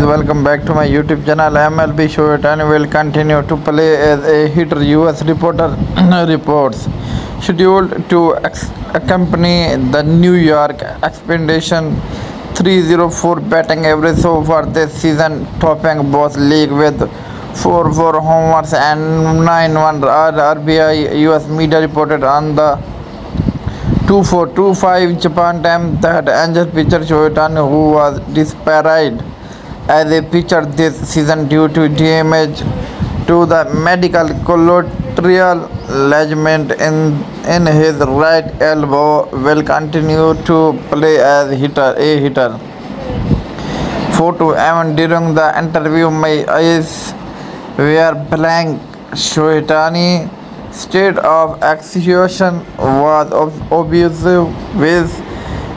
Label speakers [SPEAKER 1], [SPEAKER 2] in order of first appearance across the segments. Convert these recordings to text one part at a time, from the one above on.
[SPEAKER 1] Welcome back to my YouTube channel. MLB Show and will continue to play as a hitter US reporter reports. Scheduled to accompany the New York expedition 304 batting average so far this season. Topping both league with 4 4 homers and 9 1 RBI US media reported on the 2425 Japan time that Angel pitcher Shohei who was disparaged as a pitcher this season due to damage to the medial collateral ligament in, in his right elbow will continue to play as hitter a hitter. Photo even during the interview my eyes were blank. Shoitani state of exhaustion was ob- obvious with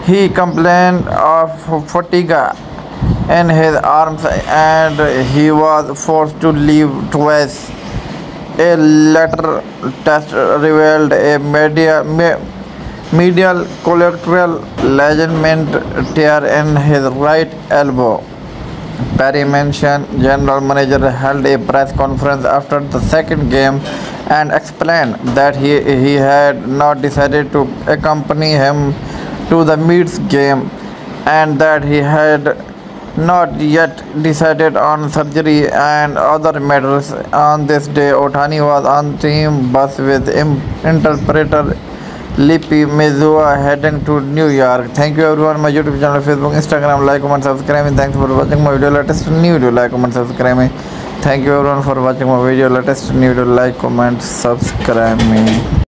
[SPEAKER 1] he complained of fatigue in his arms and he was forced to leave twice. A later test revealed a media, me, medial collateral ligament tear in his right elbow. Perry Minasian general manager held a press conference after the second game and explained that he, he had not decided to accompany him to the Mets game and that he had not yet decided on surgery and other matters. On this day, Otani was on team bus with interpreter Ippei Mizuhara heading to New York. Thank you everyone. My YouTube channel, Facebook, Instagram, like, comment, subscribe. And thanks for watching my video. Latest new video, like, comment, subscribe. Me. Thank you everyone for watching my video. Latest new video, like, comment, subscribe me.